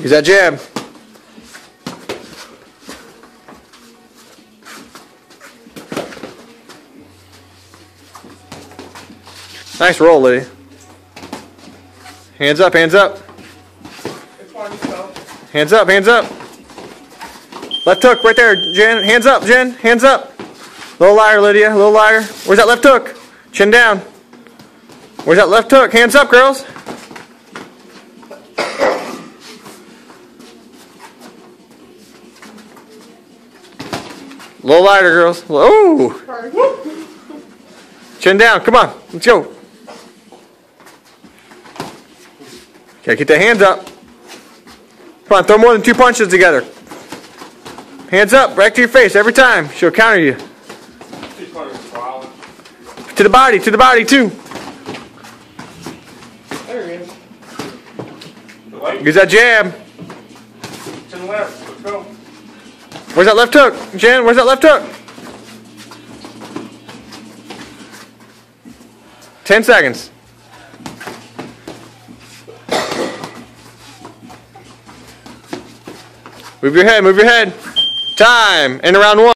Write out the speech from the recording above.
Use that jab. Nice roll, Liddy. Hands up, hands up. Hands up, hands up. Left hook right there, Jen. Hands up, Jen. Hands up. Little liar, Lydia. Little liar. Where's that left hook? Chin down. Where's that left hook? Hands up, girls. Little lighter, girls. Whoop. Chin down. Come on. Let's go. Okay, get the hands up. Come on, throw more than two punches together. Hands up, right to your face every time. She'll counter you. She's probably swallowing. To the body, to the body too. There he is. Use that jab. to the left. Let's go. Where's that left hook? Jen, where's that left hook? Ten seconds. Move your head, move your head. Time. Of round one.